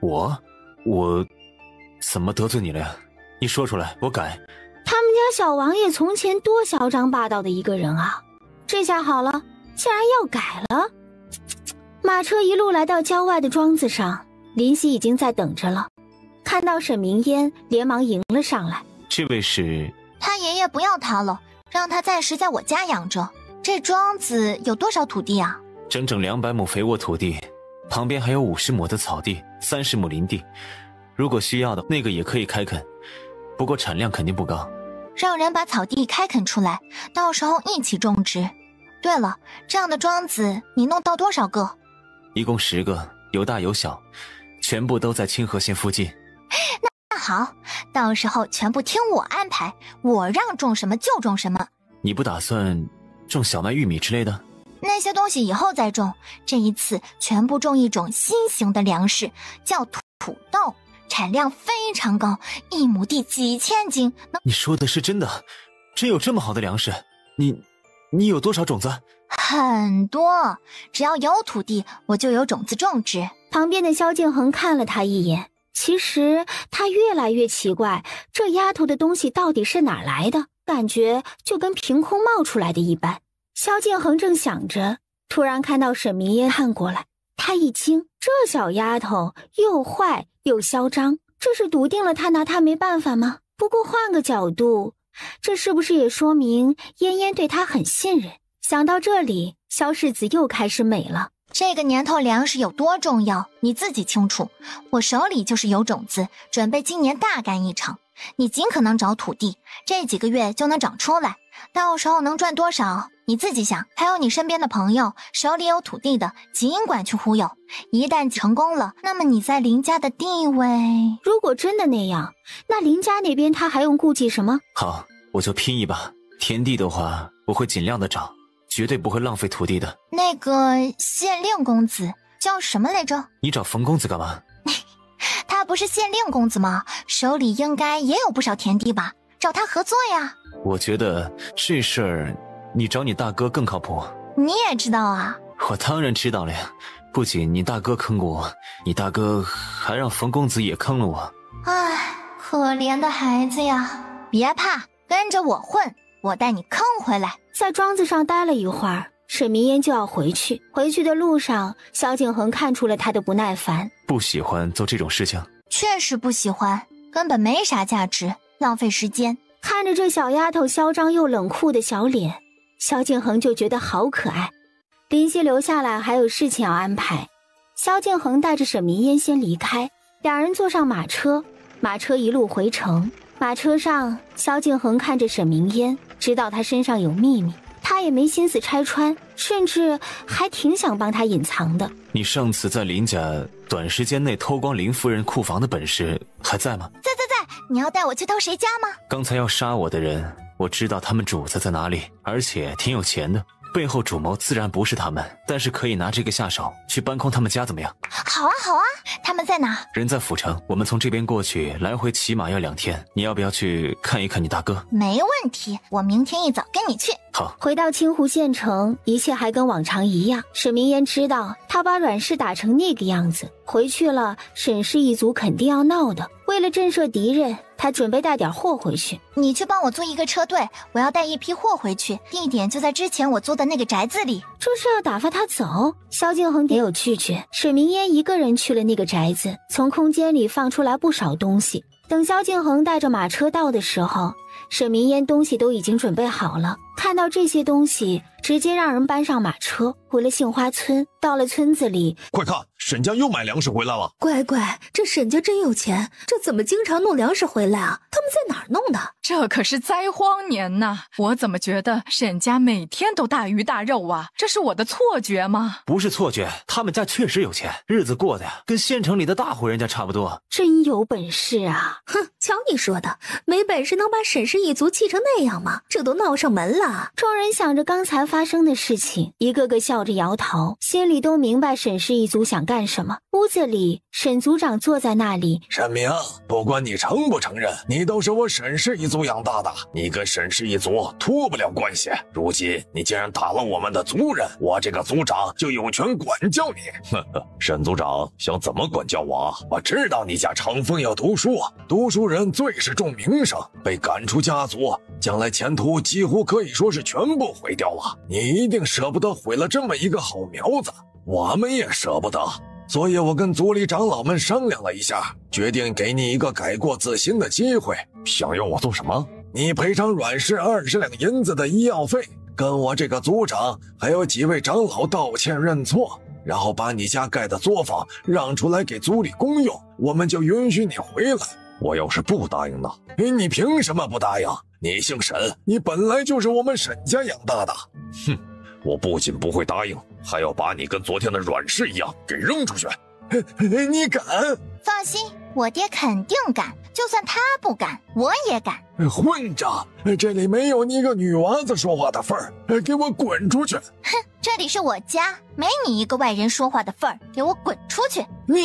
我，我，怎么得罪你了呀？你说出来，我改。他们家小王爷从前多嚣张霸道的一个人啊，这下好了，竟然要改了。马车一路来到郊外的庄子上，林夕已经在等着了。看到沈明烟，连忙迎了上来。这位是？他爷爷不要他了，让他暂时在我家养着。这庄子有多少土地啊？整整两百亩肥沃土地，旁边还有五十亩的草地，三十亩林地。如果需要的，那个也可以开垦，不过产量肯定不高。让人把草地开垦出来，到时候一起种植。对了，这样的庄子你弄到多少个？一共十个，有大有小，全部都在清河县附近。那 那好，到时候全部听我安排，我让种什么就种什么。你不打算种小麦、玉米之类的？那些东西以后再种。这一次全部种一种新型的粮食，叫土土豆，产量非常高，一亩地几千斤。你说的是真的？真有这么好的粮食？你，你有多少种子？很多，只要有土地，我就有种子种植。旁边的萧敬恒看了他一眼。其实他越来越奇怪，这丫头的东西到底是哪来的？感觉就跟凭空冒出来的一般。萧敬恒正想着，突然看到沈明烟看过来，他一惊，这小丫头又坏又嚣张，这是笃定了他拿他没办法吗？不过换个角度，这是不是也说明嫣嫣对他很信任？想到这里，萧世子又开始美了。这个年头粮食有多重要，你自己清楚。我手里就是有种子，准备今年大干一场。你尽可能找土地，这几个月就能长出来。到时候能赚多少，你自己想。还有你身边的朋友，手里有土地的，尽管去忽悠。一旦成功了，那么你在林家的地位……如果真的那样，那林家那边他还用顾忌什么？好，我就拼一把。田地的话，我会尽量的找。绝对不会浪费土地的。那个县令公子叫什么来着？你找冯公子干嘛？他不是县令公子吗？手里应该也有不少田地吧？找他合作呀。我觉得这事儿，你找你大哥更靠谱。你也知道啊？我当然知道了呀。不仅你大哥坑过我，你大哥还让冯公子也坑了我。唉，可怜的孩子呀！别怕，跟着我混。我带你坑回来，在庄子上待了一会儿，沈明烟就要回去。回去的路上，萧景恒看出了他的不耐烦，不喜欢做这种事情，确实不喜欢，根本没啥价值，浪费时间。看着这小丫头嚣张又冷酷的小脸，萧敬恒就觉得好可爱。林夕留下来还有事情要安排，萧敬恒带着沈明烟先离开，两人坐上马车，马车一路回城。马车上，萧敬恒看着沈明烟，知道他身上有秘密，他也没心思拆穿，甚至还挺想帮他隐藏的。你上次在林家短时间内偷光林夫人库房的本事还在吗？在！你要带我去偷谁家吗？刚才要杀我的人，我知道他们主子在哪里，而且挺有钱的。背后主谋自然不是他们，但是可以拿这个下手，去搬空他们家，怎么样？好啊，好啊！他们在哪？人在府城，我们从这边过去，来回起码要两天。你要不要去看一看你大哥？没问题，我明天一早跟你去。好，回到清湖县城，一切还跟往常一样。沈明言知道，他把阮氏打成那个样子，回去了，沈氏一族肯定要闹的。为了震慑敌人。他准备带点货回去，你去帮我租一个车队，我要带一批货回去，地点就在之前我租的那个宅子里。这是要打发他走？萧敬恒没有拒绝，沈明烟一个人去了那个宅子，从空间里放出来不少东西。等萧敬恒带着马车到的时候，沈明烟东西都已经准备好了。看到这些东西，直接让人搬上马车，回了杏花村。到了村子里，快看，沈家又买粮食回来了。乖乖，这沈家真有钱，这怎么经常弄粮食回来啊？他们在哪儿弄的？这可是灾荒年呐！我怎么觉得沈家每天都大鱼大肉啊？这是我的错觉吗？不是错觉，他们家确实有钱，日子过得呀，跟县城里的大户人家差不多。真有本事啊！哼，瞧你说的，没本事能把沈氏一族气成那样吗？这都闹上门了。众人想着刚才发生的事情，一个个笑着摇头，心里都明白沈氏一族想干什么。屋子里，沈族长坐在那里。沈明，不管你承不承认，你都是我沈氏一族养大的，你跟沈氏一族脱不了关系。如今你竟然打了我们的族人，我这个族长就有权管教你。呵呵，沈族长想怎么管教我？我知道你家长风要读书，读书人最是重名声，被赶出家族，将来前途几乎可以说是全部毁掉了。你一定舍不得毁了这么一个好苗子，我们也舍不得。所以我跟族里长老们商量了一下，决定给你一个改过自新的机会。想要我做什么？你赔偿阮氏二十两银子的医药费，跟我这个族长还有几位长老道歉认错。然后把你家盖的作坊让出来给族里公用，我们就允许你回来。我要是不答应呢？哎，你凭什么不答应？你姓沈，你本来就是我们沈家养大的。哼，我不仅不会答应，还要把你跟昨天的阮氏一样给扔出去。你敢？放心，我爹肯定敢。就算他不敢，我也敢。混账！这里没有你一个女娃子说话的份儿，给我滚出去！哼，这里是我家，没你一个外人说话的份儿，给我滚出去！你，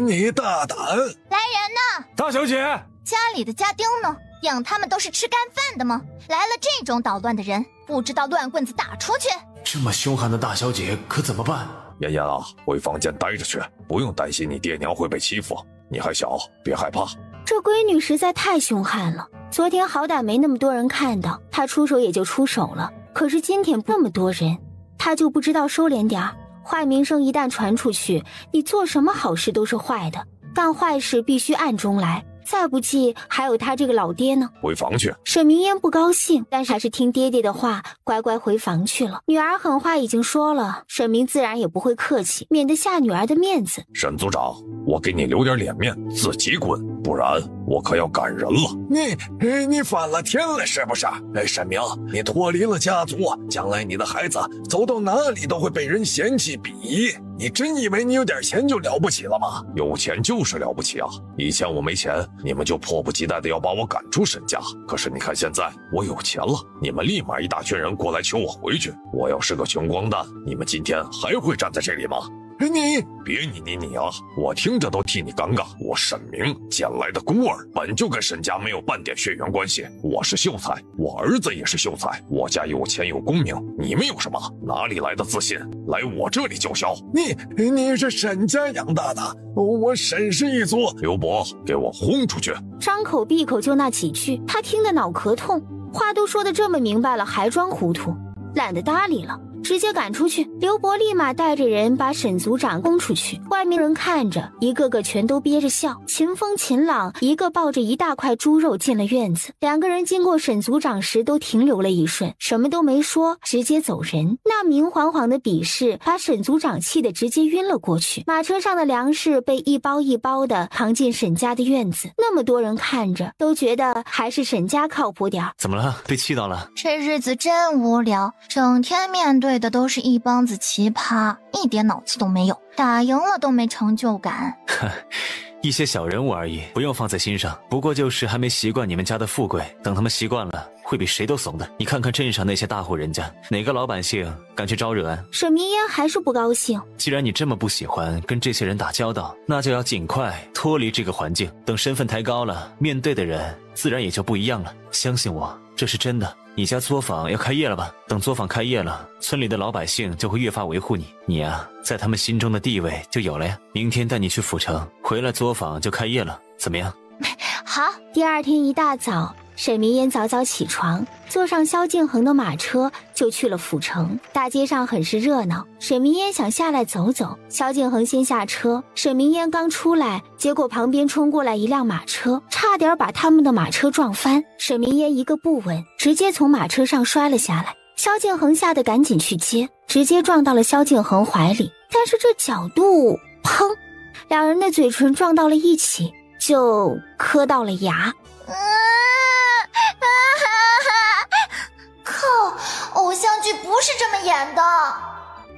你大胆！来人呐！大小姐，家里的家丁呢？养他们都是吃干饭的吗？来了这种捣乱的人，不知道乱棍子打出去！这么凶悍的大小姐可怎么办？妍妍啊，回房间待着去，不用担心你爹娘会被欺负。你还小，别害怕。这闺女实在太凶悍了。昨天好歹没那么多人看到，她出手也就出手了。可是今天那么多人，她就不知道收敛点儿。坏名声一旦传出去，你做什么好事都是坏的。干坏事必须暗中来。再不济，还有他这个老爹呢。回房去。沈明烟不高兴，但是还是听爹爹的话，乖乖回房去了。女儿狠话已经说了，沈明自然也不会客气，免得下女儿的面子。沈组长，我给你留点脸面，自己滚，不然我可要赶人了。你，你反了天了是不是？哎，沈明，你脱离了家族，将来你的孩子走到哪里都会被人嫌弃鄙夷。你真以为你有点钱就了不起了吗？有钱就是了不起啊！以前我没钱，你们就迫不及待的要把我赶出沈家。可是你看现在，我有钱了，你们立马一大群人过来求我回去。我要是个穷光蛋，你们今天还会站在这里吗？你别你你你啊！我听着都替你尴尬。我沈明捡来的孤儿，本就跟沈家没有半点血缘关系。我是秀才，我儿子也是秀才。我家有钱有功名，你们有什么？哪里来的自信来我这里叫嚣？你你是沈家养大的，我沈氏一族。刘伯，给我轰出去！张口闭口就那几句，他听得脑壳痛。话都说的这么明白了，还装糊涂，懒得搭理了。直接赶出去！刘伯立马带着人把沈族长轰出去。外面人看着，一个个全都憋着笑。秦风、秦朗一个抱着一大块猪肉进了院子，两个人经过沈族长时都停留了一瞬，什么都没说，直接走人。那明晃晃的鄙视把沈族长气得直接晕了过去。马车上的粮食被一包一包的扛进沈家的院子，那么多人看着，都觉得还是沈家靠谱点怎么了？被气到了？这日子真无聊，整天面对。的都是一帮子奇葩，一点脑子都没有，打赢了都没成就感。一些小人物而已，不用放在心上。不过就是还没习惯你们家的富贵，等他们习惯了，会比谁都怂的。你看看镇上那些大户人家，哪个老百姓敢去招惹？沈明烟还是不高兴。既然你这么不喜欢跟这些人打交道，那就要尽快脱离这个环境。等身份抬高了，面对的人自然也就不一样了。相信我，这是真的。你家作坊要开业了吧？等作坊开业了，村里的老百姓就会越发维护你，你呀，在他们心中的地位就有了呀。明天带你去府城，回来作坊就开业了，怎么样？好。第二天一大早。沈明烟早早起床，坐上萧敬恒的马车，就去了府城。大街上很是热闹。沈明烟想下来走走，萧敬恒先下车。沈明烟刚出来，结果旁边冲过来一辆马车，差点把他们的马车撞翻。沈明烟一个不稳，直接从马车上摔了下来。萧敬恒吓得赶紧去接，直接撞到了萧敬恒怀里。但是这角度，砰，两人的嘴唇撞到了一起，就磕到了牙。偶像剧不是这么演的，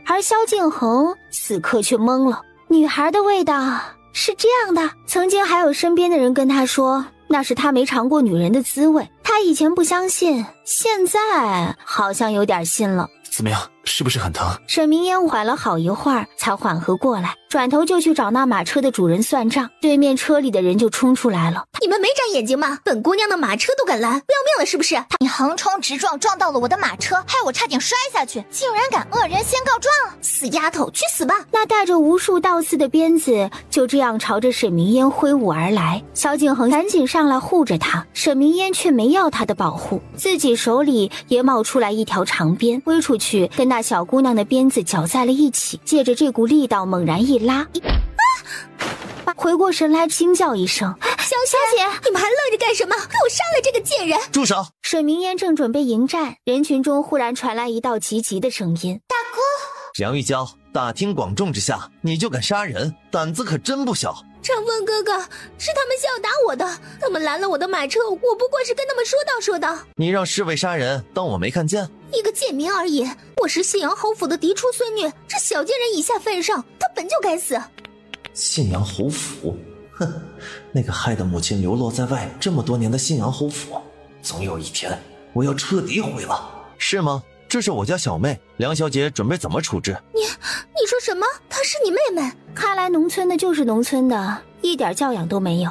而萧敬恒此刻却懵了。女孩的味道是这样的。曾经还有身边的人跟他说：“那是他没尝过女人的滋味。他以前不相信，现在好像有点信了。怎么样？是不是很疼？沈明烟缓了好一会儿，才缓和过来，转头就去找那马车的主人算账。对面车里的人就冲出来了：“你们没长眼睛吗？本姑娘的马车都敢拦，不要命了是不是？你横冲直撞，撞到了我的马车，害我差点摔下去，竟然敢恶人先告状！死丫头，去死吧！”那带着无数倒刺的鞭子就这样朝着沈明烟挥舞而来。萧敬恒赶紧上来护着他，沈明烟却没要他的保护，自己手里也冒出来一条长鞭，挥出去跟那小姑娘的鞭。子搅在了一起，借着这股力道猛然一拉，啊！回过神来，惊叫一声：“小小姐，你们还愣着干什么？给我杀了这个贱人！”住手！沈明烟正准备迎战，人群中忽然传来一道急急的声音：“大哥！”梁玉娇，大庭广众之下，你就敢杀人，胆子可真不小。长风哥哥，是他们想要打我的，他们拦了我的马车，我不过是跟他们说道说道。你让侍卫杀人，当我没看见？一个贱民而已，我是信阳侯府的嫡出孙女，这小贱人以下犯上，她本就该死。信阳侯府，哼，那个害得母亲流落在外这么多年的信阳侯府，总有一天我要彻底毁了，是吗？这是我家小妹，梁小姐准备怎么处置？你你说什么？她是你妹妹？看来农村的就是农村的，一点教养都没有。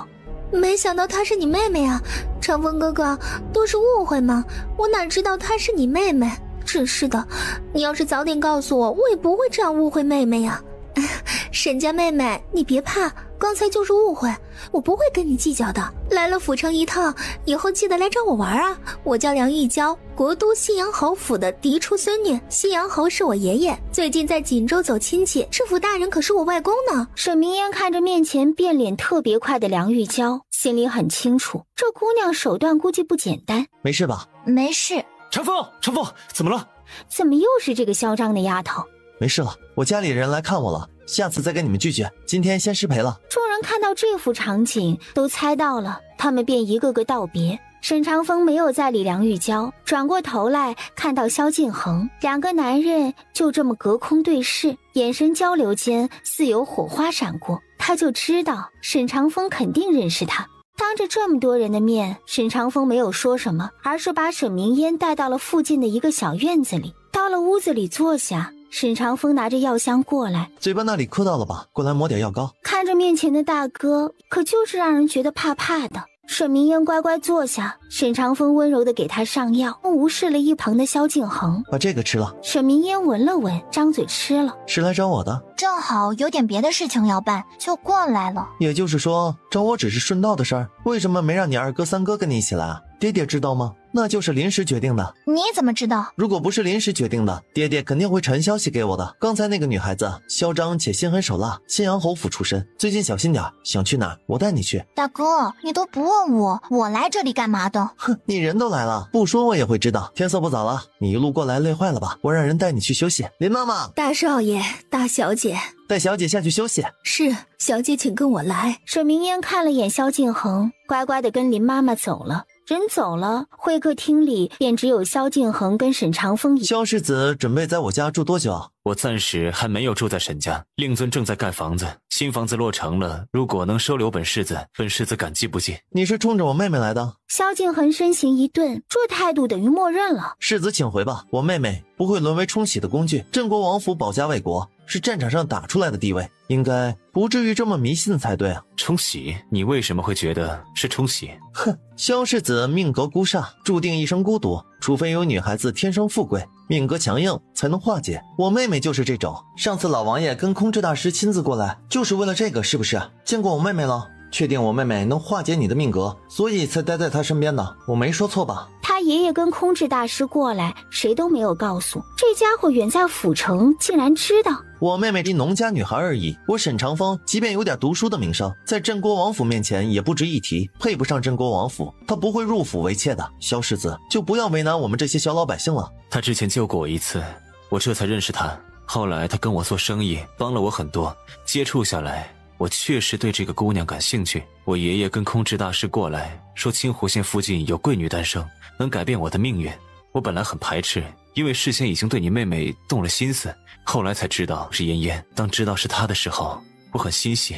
没想到她是你妹妹啊，长风哥哥，都是误会嘛？我哪知道她是你妹妹？真是的，你要是早点告诉我，我也不会这样误会妹妹呀。沈家妹妹，你别怕，刚才就是误会，我不会跟你计较的。来了府城一趟，以后记得来找我玩啊！我叫梁玉娇，国都信阳侯府的嫡出孙女。信阳侯是我爷爷，最近在锦州走亲戚，知府大人可是我外公呢。沈明烟看着面前变脸特别快的梁玉娇，心里很清楚，这姑娘手段估计不简单。没事吧？没事。长风，长风，怎么了？怎么又是这个嚣张的丫头？没事了，我家里人来看我了，下次再跟你们聚聚。今天先失陪了。众人看到这幅场景，都猜到了，他们便一个个道别。沈长风没有再理梁玉娇，转过头来看到萧敬恒，两个男人就这么隔空对视，眼神交流间似有火花闪过，他就知道沈长风肯定认识他。当着这么多人的面，沈长风没有说什么，而是把沈明烟带到了附近的一个小院子里。到了屋子里坐下，沈长风拿着药箱过来，嘴巴那里磕到了吧？过来抹点药膏。看着面前的大哥，可就是让人觉得怕怕的。沈明烟乖乖坐下，沈长风温柔的给他上药，无视了一旁的萧敬恒，把这个吃了。沈明烟闻了闻，张嘴吃了。是来找我的？正好有点别的事情要办，就过来了。也就是说，找我只是顺道的事儿？为什么没让你二哥、三哥跟你一起来啊？爹爹知道吗？那就是临时决定的。你怎么知道？如果不是临时决定的，爹爹肯定会传消息给我的。刚才那个女孩子嚣张且心狠手辣，信阳侯府出身，最近小心点，想去哪我带你去。大哥，你都不问我，我来这里干嘛的？哼，你人都来了，不说我也会知道。天色不早了，你一路过来累坏了吧？我让人带你去休息。林妈妈，大少爷，大小姐，带小姐下去休息。是，小姐请跟我来。沈明烟看了眼萧敬恒，乖乖的跟林妈妈走了。人走了，会客厅里便只有萧敬恒跟沈长风。萧世子准备在我家住多久？我暂时还没有住在沈家，令尊正在盖房子，新房子落成了，如果能收留本世子，本世子感激不尽。你是冲着我妹妹来的？萧敬恒身形一顿，这态度等于默认了。世子请回吧，我妹妹不会沦为冲喜的工具。镇国王府保家卫国，是战场上打出来的地位，应该不至于这么迷信才对啊。冲喜？你为什么会觉得是冲喜？哼，萧世子命格孤煞，注定一生孤独，除非有女孩子天生富贵。命格强硬才能化解。我妹妹就是这种。上次老王爷跟空智大师亲自过来，就是为了这个，是不是？见过我妹妹了？确定我妹妹能化解你的命格，所以才待在她身边的。我没说错吧？他爷爷跟空智大师过来，谁都没有告诉。这家伙远在府城，竟然知道。我妹妹是农家女孩而已。我沈长风，即便有点读书的名声，在镇国王府面前也不值一提，配不上镇国王府。他不会入府为妾的。萧世子，就不要为难我们这些小老百姓了。他之前救过我一次，我这才认识他。后来他跟我做生意，帮了我很多。接触下来，我确实对这个姑娘感兴趣。我爷爷跟空智大师过来说，清湖县附近有贵女诞生，能改变我的命运。我本来很排斥，因为事先已经对你妹妹动了心思。后来才知道是嫣嫣。当知道是她的时候，我很欣喜，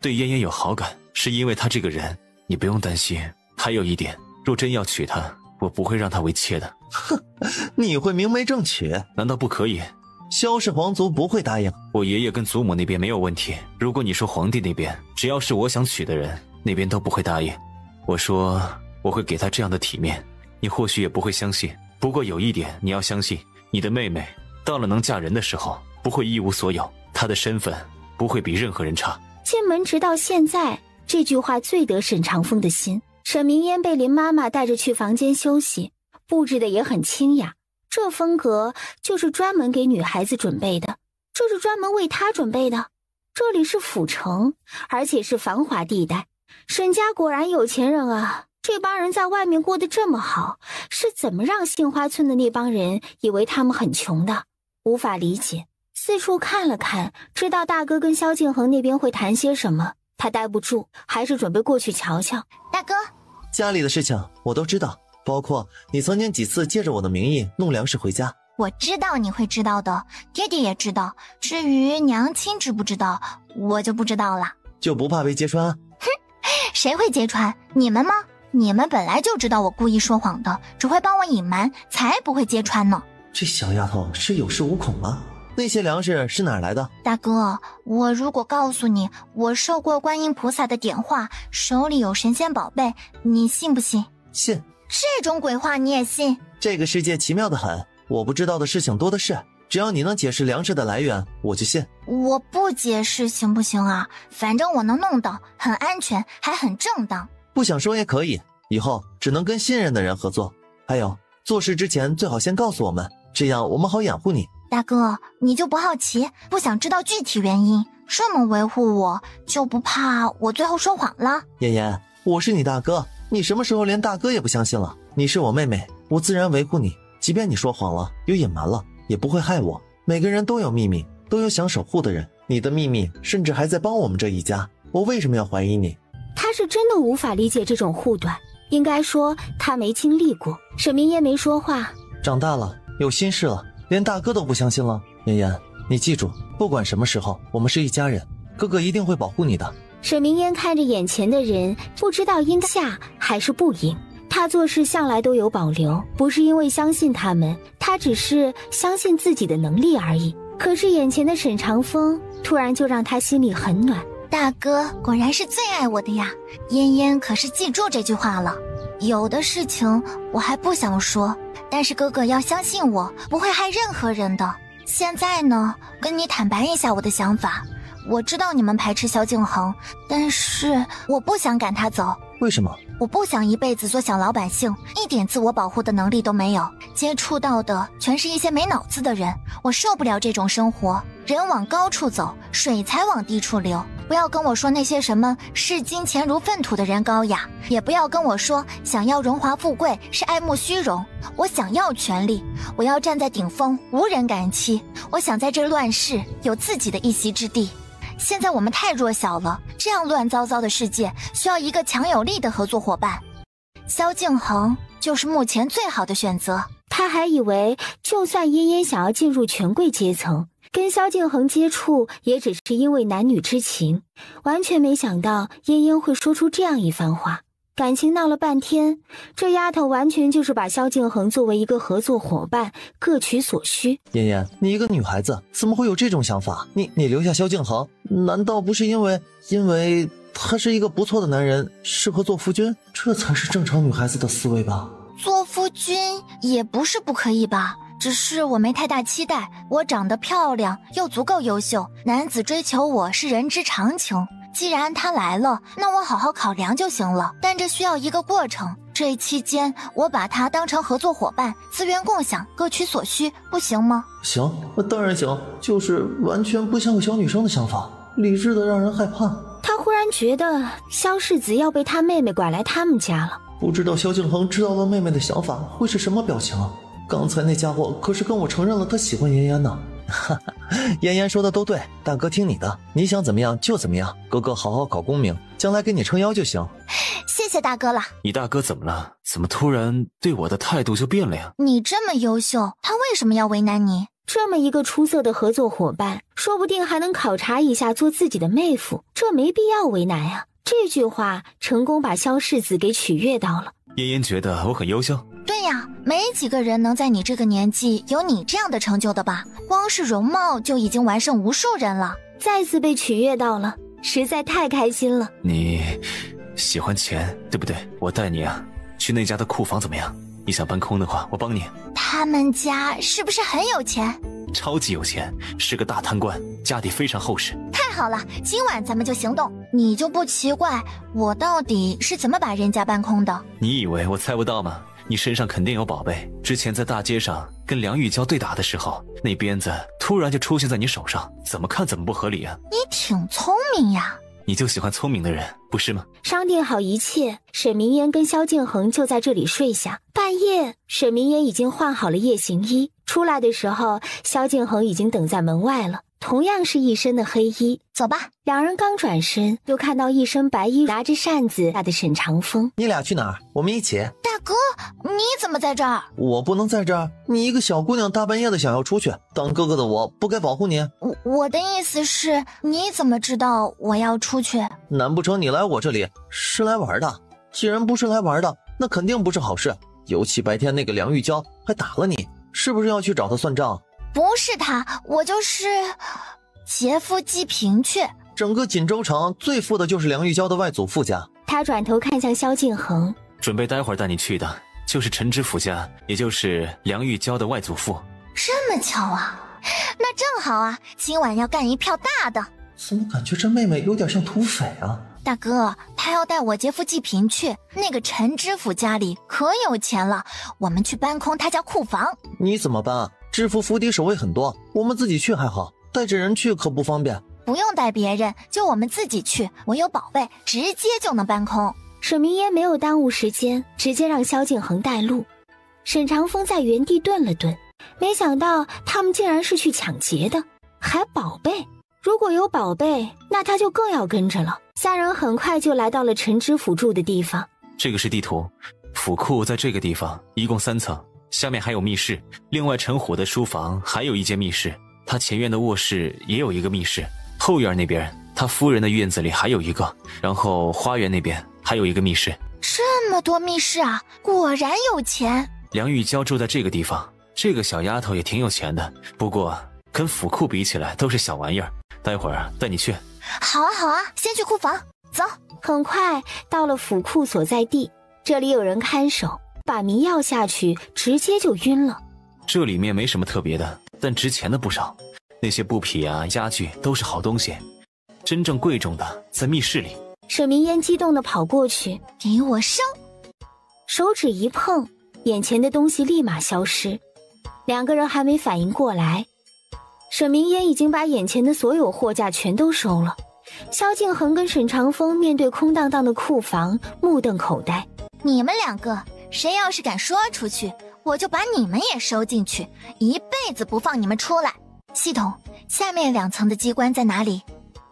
对嫣嫣有好感，是因为她这个人。你不用担心，还有一点，若真要娶她，我不会让她为妾的。哼，你会明媒正娶？难道不可以？萧氏皇族不会答应。我爷爷跟祖母那边没有问题。如果你说皇帝那边，只要是我想娶的人，那边都不会答应。我说我会给他这样的体面，你或许也不会相信。不过有一点你要相信，你的妹妹到了能嫁人的时候，不会一无所有，她的身份不会比任何人差。进门直到现在，这句话最得沈长风的心。沈明烟被林妈妈带着去房间休息，布置的也很清雅，这风格就是专门给女孩子准备的，这是专门为她准备的。这里是府城，而且是繁华地带。沈家果然有钱人啊！这帮人在外面过得这么好，是怎么让杏花村的那帮人以为他们很穷的？无法理解。四处看了看，知道大哥跟萧敬恒那边会谈些什么，他待不住，还是准备过去瞧瞧。大哥，家里的事情我都知道，包括你曾经几次借着我的名义弄粮食回家。我知道你会知道的，爹爹也知道。至于娘亲知不知道，我就不知道了。就不怕被揭穿？哼，谁会揭穿？你们吗？你们本来就知道我故意说谎的，只会帮我隐瞒，才不会揭穿呢。这小丫头是有恃无恐吗？那些粮食是哪来的？大哥，我如果告诉你我受过观音菩萨的点化，手里有神仙宝贝，你信不信？信。这种鬼话你也信？这个世界奇妙的很，我不知道的事情多的是。只要你能解释粮食的来源，我就信。我不解释行不行啊？反正我能弄到，很安全，还很正当。不想说也可以，以后只能跟信任的人合作。还有，做事之前最好先告诉我们，这样我们好掩护你。大哥，你就不好奇，不想知道具体原因？这么维护我，就不怕我最后说谎了？妍妍，我是你大哥，你什么时候连大哥也不相信了？你是我妹妹，我自然维护你。即便你说谎了，有隐瞒了。也不会害我。每个人都有秘密，都有想守护的人。你的秘密甚至还在帮我们这一家，我为什么要怀疑你？他是真的无法理解这种护短，应该说他没经历过。沈明烟没说话，长大了，有心事了，连大哥都不相信了。妍妍，你记住，不管什么时候，我们是一家人，哥哥一定会保护你的。沈明烟看着眼前的人，不知道应下还是不应。他做事向来都有保留，不是因为相信他们，他只是相信自己的能力而已。可是眼前的沈长风突然就让他心里很暖。大哥果然是最爱我的呀，嫣嫣可是记住这句话了。有的事情我还不想说，但是哥哥要相信我，不会害任何人的。现在呢，跟你坦白一下我的想法。我知道你们排斥萧敬恒，但是我不想赶他走。为什么？我不想一辈子做小老百姓，一点自我保护的能力都没有，接触到的全是一些没脑子的人，我受不了这种生活。人往高处走，水才往低处流。不要跟我说那些什么视金钱如粪土的人高雅，也不要跟我说想要荣华富贵是爱慕虚荣。我想要权力，我要站在顶峰，无人敢欺。我想在这乱世有自己的一席之地。现在我们太弱小了，这样乱糟糟的世界需要一个强有力的合作伙伴。萧敬恒就是目前最好的选择。他还以为，就算嫣嫣想要进入权贵阶层，跟萧敬恒接触也只是因为男女之情，完全没想到嫣嫣会说出这样一番话。感情闹了半天，这丫头完全就是把萧敬恒作为一个合作伙伴，各取所需。妍妍，你一个女孩子怎么会有这种想法？你你留下萧敬恒，难道不是因为因为他是一个不错的男人，适合做夫君？这才是正常女孩子的思维吧？做夫君也不是不可以吧？只是我没太大期待。我长得漂亮又足够优秀，男子追求我是人之常情。既然他来了，那我好好考量就行了。但这需要一个过程，这期间我把他当成合作伙伴，资源共享，各取所需，不行吗？行，当然行，就是完全不像个小女生的想法，理智的让人害怕。他忽然觉得萧世子要被他妹妹拐来他们家了，不知道萧敬恒知道了妹妹的想法会是什么表情。刚才那家伙可是跟我承认了他喜欢妍妍呢。哈哈，妍妍说的都对，大哥听你的，你想怎么样就怎么样。哥哥好好考功名，将来给你撑腰就行。谢谢大哥了。你大哥怎么了？怎么突然对我的态度就变了呀？你这么优秀，他为什么要为难你？这么一个出色的合作伙伴，说不定还能考察一下做自己的妹夫，这没必要为难呀。这这句话成功把萧世子给取悦到了。嫣嫣觉得我很优秀。对呀，没几个人能在你这个年纪有你这样的成就的吧？光是容貌就已经完胜无数人了。再次被取悦到了，实在太开心了。你喜欢钱，对不对？我带你啊，去那家的库房怎么样？你想搬空的话，我帮你。他们家是不是很有钱？超级有钱，是个大贪官，家底非常厚实。太好了，今晚咱们就行动。你就不奇怪我到底是怎么把人家搬空的？你以为我猜不到吗？你身上肯定有宝贝。之前在大街上跟梁玉娇对打的时候，那鞭子突然就出现在你手上，怎么看怎么不合理啊！你挺聪明呀。你就喜欢聪明的人，不是吗？商定好一切，沈明烟跟萧敬恒就在这里睡下。半夜，沈明烟已经换好了夜行衣，出来的时候，萧敬恒已经等在门外了，同样是一身的黑衣。走吧。两人刚转身，就看到一身白衣拿着扇子来的沈长风。你俩去哪儿？我们一起。大哥，你怎么在这儿？我不能在这儿。你一个小姑娘，大半夜的想要出去，当哥哥的我不该保护你。我我的意思是，你怎么知道我要出去？难不成你来我这里是来玩的？既然不是来玩的，那肯定不是好事。尤其白天那个梁玉娇还打了你，是不是要去找她算账？不是他，我就是劫富济贫去。整个锦州城最富的就是梁玉娇的外祖父家。他转头看向萧敬恒，准备待会儿带你去的，就是陈知府家，也就是梁玉娇的外祖父。这么巧啊，那正好啊，今晚要干一票大的。怎么感觉这妹妹有点像土匪啊？大哥，他要带我劫富济贫去。那个陈知府家里可有钱了，我们去搬空他家库房。你怎么搬？知府府邸守卫很多，我们自己去还好，带着人去可不方便。不用带别人，就我们自己去。我有宝贝，直接就能搬空。沈明烟没有耽误时间，直接让萧敬恒带路。沈长风在原地顿了顿，没想到他们竟然是去抢劫的，还宝贝。如果有宝贝，那他就更要跟着了。三人很快就来到了陈知府住的地方。这个是地图，府库在这个地方，一共三层，下面还有密室。另外，陈虎的书房还有一间密室，他前院的卧室也有一个密室。后院那边，他夫人的院子里还有一个，然后花园那边还有一个密室。这么多密室啊，果然有钱。梁玉娇住在这个地方，这个小丫头也挺有钱的，不过跟府库比起来都是小玩意儿。待会儿带你去。好啊，好啊，先去库房，走。很快到了府库所在地，这里有人看守，把迷药下去，直接就晕了。这里面没什么特别的，但值钱的不少。那些布匹啊、家具都是好东西，真正贵重的在密室里。沈明烟激动的跑过去，给我收！手指一碰，眼前的东西立马消失。两个人还没反应过来，沈明烟已经把眼前的所有货架全都收了。萧敬恒跟沈长风面对空荡荡的库房，目瞪口呆。你们两个，谁要是敢说出去，我就把你们也收进去，一辈子不放你们出来。系统下面两层的机关在哪里？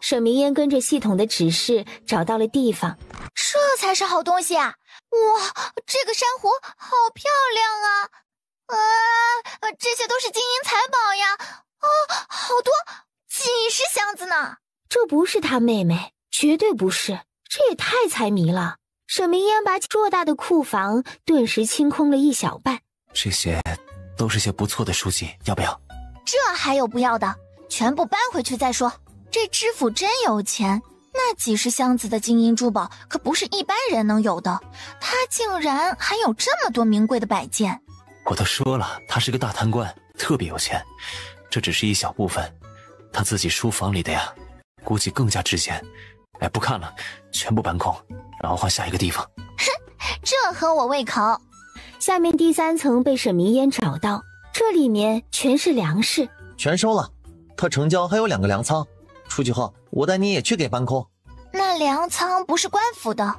沈明烟跟着系统的指示找到了地方，这才是好东西啊！哇，这个珊瑚好漂亮啊！啊，这些都是金银财宝呀！啊，好多，几十箱子呢！这不是他妹妹，绝对不是！这也太财迷了！沈明烟把偌大的库房顿时清空了一小半。这些都是些不错的书籍，要不要？这还有不要的，全部搬回去再说。这知府真有钱，那几十箱子的金银珠宝可不是一般人能有的。他竟然还有这么多名贵的摆件。我都说了，他是个大贪官，特别有钱。这只是一小部分，他自己书房里的呀，估计更加值钱。哎，不看了，全部搬空，然后换下一个地方。哼，这合我胃口。下面第三层被沈明烟找到。这里面全是粮食，全收了。他城郊还有两个粮仓，出去后我带你也去给搬空。那粮仓不是官府的？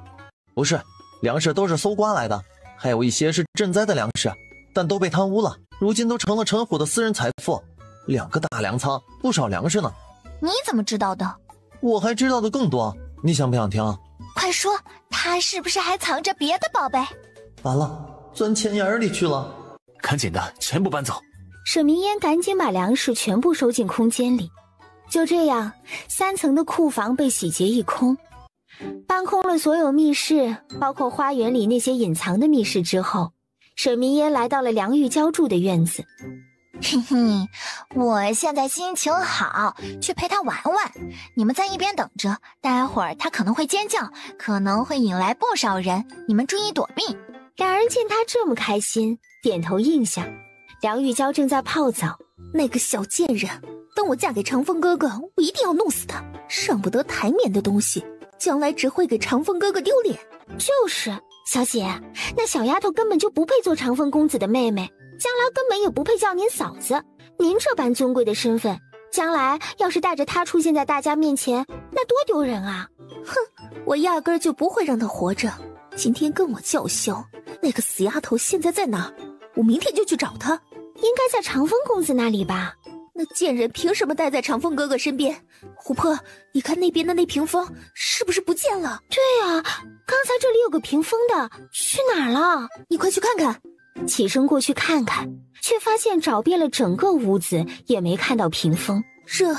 不是，粮食都是搜刮来的，还有一些是赈灾的粮食，但都被贪污了，如今都成了陈虎的私人财富。两个大粮仓，不少粮食呢。你怎么知道的？我还知道的更多，你想不想听？快说，他是不是还藏着别的宝贝？完了，钻钱眼里去了。赶紧的，全部搬走！沈明烟赶紧把粮食全部收进空间里。就这样，三层的库房被洗劫一空。搬空了所有密室，包括花园里那些隐藏的密室之后，沈明烟来到了梁玉娇住的院子。嘿嘿，我现在心情好，去陪他玩玩。你们在一边等着，待会儿他可能会尖叫，可能会引来不少人，你们注意躲避。两人见他这么开心，点头应下。梁玉娇正在泡澡，那个小贱人，等我嫁给长风哥哥，我一定要弄死他。上不得台面的东西，将来只会给长风哥哥丢脸。就是，小姐，那小丫头根本就不配做长风公子的妹妹。将来根本也不配叫您嫂子，您这般尊贵的身份，将来要是带着她出现在大家面前，那多丢人啊！哼，我压根儿就不会让她活着。今天跟我叫嚣那个死丫头现在在哪？我明天就去找她。应该在长风公子那里吧？那贱人凭什么待在长风哥哥身边？琥珀，你看那边的那屏风是不是不见了？对呀，刚才这里有个屏风的，去哪儿了？你快去看看。起身过去看看，却发现找遍了整个屋子也没看到屏风。这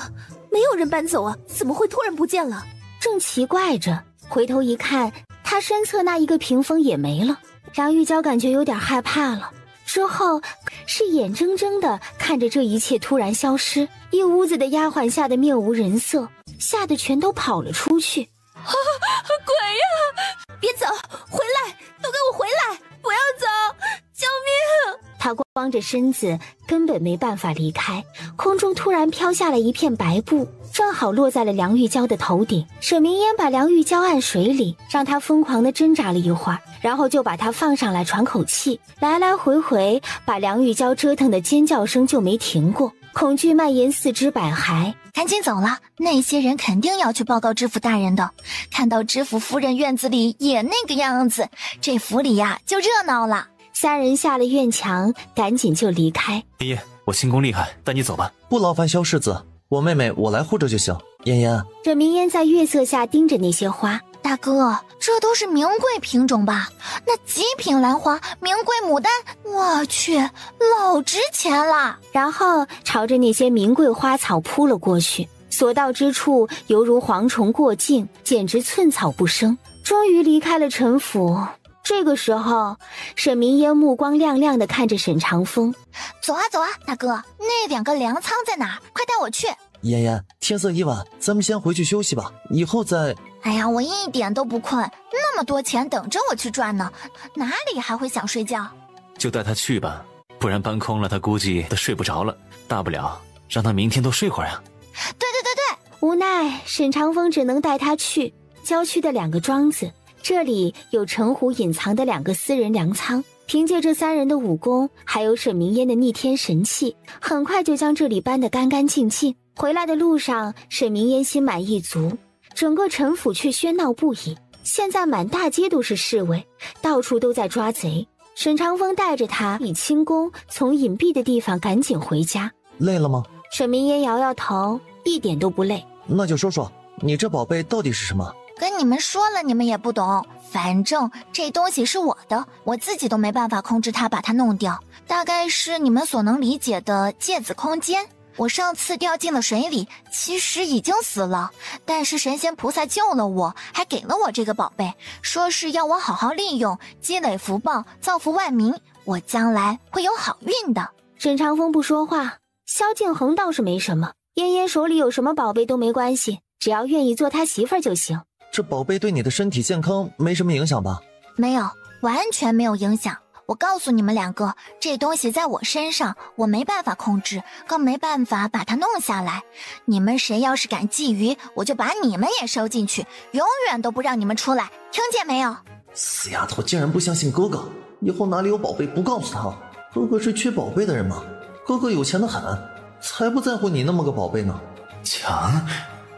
没有人搬走啊？怎么会突然不见了？正奇怪着，回头一看，他身侧那一个屏风也没了。梁玉娇感觉有点害怕了，之后是眼睁睁的看着这一切突然消失，一屋子的丫鬟吓得面无人色，吓得全都跑了出去。啊，鬼呀！别走，回来，光着身子，根本没办法离开。空中突然飘下了一片白布，正好落在了梁玉娇的头顶。沈明烟把梁玉娇按水里，让她疯狂的挣扎了一会儿，然后就把她放上来喘口气。来来回回把梁玉娇折腾的尖叫声就没停过，恐惧蔓延四肢百骸。赶紧走了，那些人肯定要去报告知府大人的。看到知府夫人院子里也那个样子，这府里呀就热闹了。三人下了院墙，赶紧就离开。爷爷，我轻功厉害，带你走吧。不劳烦萧世子，我妹妹我来护着就行。妍妍，这明烟在月色下盯着那些花。大哥，这都是名贵品种吧？那极品兰花、名贵牡丹，我去，老值钱了。然后朝着那些名贵花草扑了过去，所到之处犹如蝗虫过境，简直寸草不生。终于离开了陈府。这个时候，沈明烟目光亮亮的看着沈长风：“走啊走啊，大哥，那两个粮仓在哪？快带我去！”妍妍，天色已晚，咱们先回去休息吧，以后再……哎呀，我一点都不困，那么多钱等着我去赚呢，哪里还会想睡觉？就带他去吧，不然搬空了，他估计都睡不着了。大不了让他明天多睡会儿啊。对对对对，无奈沈长风只能带他去郊区的两个庄子。这里有陈虎隐藏的两个私人粮仓，凭借这三人的武功，还有沈明烟的逆天神器，很快就将这里搬得干干净净。回来的路上，沈明烟心满意足，整个陈府却喧闹不已。现在满大街都是侍卫，到处都在抓贼。沈长风带着他以轻功从隐蔽的地方赶紧回家。累了吗？沈明烟摇摇头，一点都不累。那就说说，你这宝贝到底是什么？跟你们说了，你们也不懂。反正这东西是我的，我自己都没办法控制它，把它弄掉。大概是你们所能理解的芥子空间。我上次掉进了水里，其实已经死了，但是神仙菩萨救了我，还给了我这个宝贝，说是要我好好利用，积累福报，造福万民，我将来会有好运的。沈长风不说话，萧敬恒倒是没什么。嫣嫣手里有什么宝贝都没关系，只要愿意做他媳妇儿就行。这宝贝对你的身体健康没什么影响吧？没有，完全没有影响。我告诉你们两个，这东西在我身上，我没办法控制，更没办法把它弄下来。你们谁要是敢觊觎，我就把你们也收进去，永远都不让你们出来，听见没有？死丫头竟然不相信哥哥，以后哪里有宝贝不告诉他？哥哥是缺宝贝的人吗？哥哥有钱的很，才不在乎你那么个宝贝呢。抢？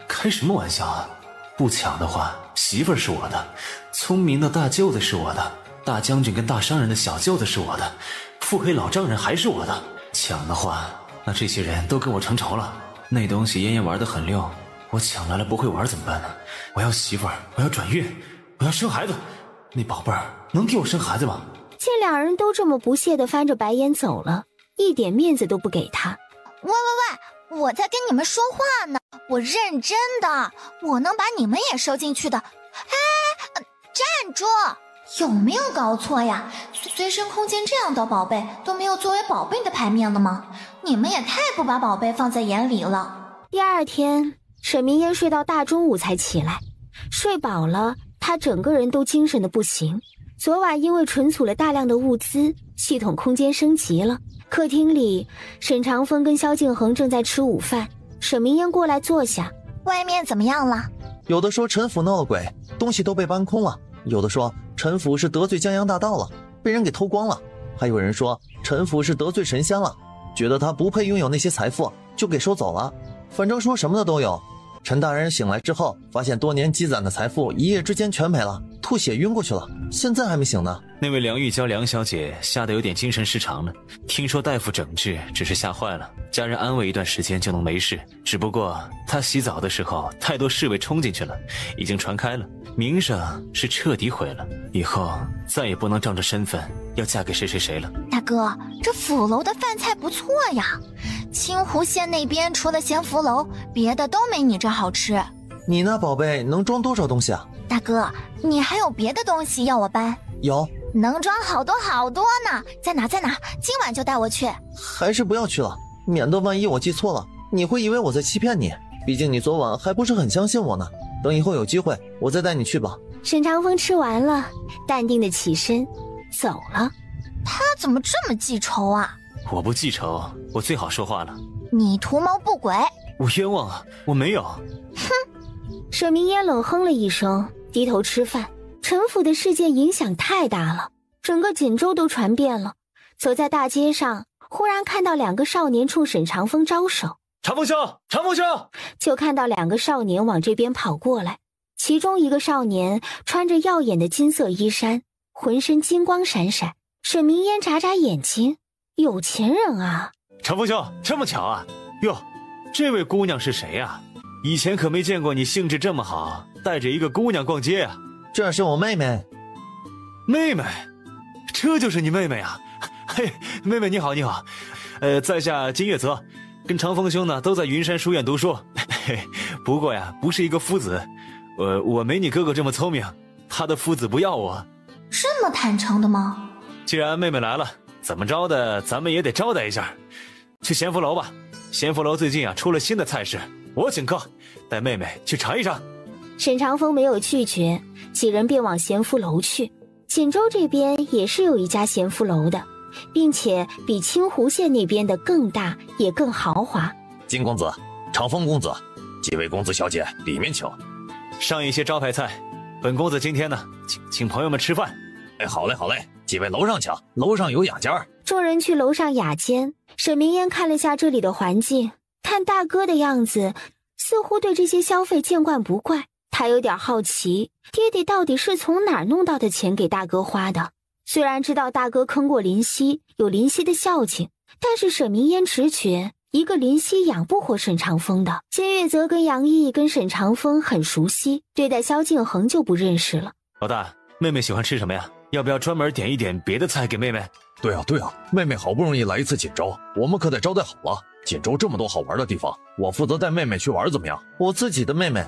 开什么玩笑啊！不抢的话，媳妇儿是我的，聪明的大舅子是我的，大将军跟大商人的小舅子是我的，腹黑老丈人还是我的。抢的话，那这些人都跟我成仇了。那东西燕燕玩的很溜，我抢来了不会玩怎么办呢？我要媳妇儿，我要转运，我要生孩子。那宝贝儿能给我生孩子吗？见两人都这么不屑的翻着白眼走了，一点面子都不给他。喂喂喂，我在跟你们说话呢。我认真的，我能把你们也收进去的，哎，站住！有没有搞错呀？随身空间这样的宝贝都没有作为宝贝的牌面了吗？你们也太不把宝贝放在眼里了。第二天，沈明烟睡到大中午才起来，睡饱了，他整个人都精神的不行。昨晚因为存储了大量的物资，系统空间升级了。客厅里，沈长风跟萧敬恒正在吃午饭。沈明烟过来坐下。外面怎么样了？有的说陈府闹了鬼，东西都被搬空了；有的说陈府是得罪江洋大盗了，被人给偷光了；还有人说陈府是得罪神仙了，觉得他不配拥有那些财富，就给收走了。反正说什么的都有。陈大人醒来之后，发现多年积攒的财富一夜之间全没了，吐血晕过去了，现在还没醒呢。那位梁玉娇梁小姐吓得有点精神失常了，听说大夫整治只是吓坏了，家人安慰一段时间就能没事。只不过她洗澡的时候太多侍卫冲进去了，已经传开了，名声是彻底毁了，以后再也不能仗着身份要嫁给谁谁谁了。大哥，这府楼的饭菜不错呀。青湖县那边除了咸福楼，别的都没你这好吃。你那宝贝能装多少东西啊？大哥，你还有别的东西要我搬？有，能装好多好多呢。在哪？在哪？今晚就带我去。还是不要去了，免得万一我记错了，你会以为我在欺骗你。毕竟你昨晚还不是很相信我呢。等以后有机会，我再带你去吧。沈长风吃完了，淡定的起身走了。他怎么这么记仇啊？我不记仇，我最好说话了。你图谋不轨，我冤枉啊！我没有。哼！沈明烟冷哼了一声，低头吃饭。陈府的事件影响太大了，整个锦州都传遍了。走在大街上，忽然看到两个少年冲沈长风招手：“长风兄，长风兄！”就看到两个少年往这边跑过来，其中一个少年穿着耀眼的金色衣衫，浑身金光闪闪。沈明烟眨眨眼睛。有钱人啊，长风兄，这么巧啊！哟，这位姑娘是谁呀？以前可没见过你兴致这么好，带着一个姑娘逛街啊。这是我妹妹。妹妹，这就是你妹妹啊？嘿，妹妹你好，你好。呃，在下金月泽，跟长风兄呢都在云山书院读书。嘿，不过呀，不是一个夫子。我我没你哥哥这么聪明，他的夫子不要我。这么坦诚的吗？既然妹妹来了。怎么着的，咱们也得招待一下。去咸福楼吧，咸福楼最近啊出了新的菜式，我请客，带妹妹去尝一尝。沈长风没有拒绝，几人便往咸福楼去。锦州这边也是有一家咸福楼的，并且比青湖县那边的更大，也更豪华。金公子，长风公子，几位公子小姐，里面请。上一些招牌菜，本公子今天呢，请请朋友们吃饭。哎，好嘞，好嘞。几位楼上请，楼上有雅间。众人去楼上雅间。沈明烟看了下这里的环境，看大哥的样子，似乎对这些消费见惯不怪。他有点好奇，爹爹到底是从哪儿弄到的钱给大哥花的？虽然知道大哥坑过林夕，有林夕的孝敬，但是沈明烟直觉，一个林夕养不活沈长风的。金月泽跟杨毅跟沈长风很熟悉，对待萧敬恒就不认识了。老大，妹妹喜欢吃什么呀？要不要专门点一点别的菜给妹妹？对啊，对啊，妹妹好不容易来一次锦州，我们可得招待好了。锦州这么多好玩的地方，我负责带妹妹去玩，怎么样？我自己的妹妹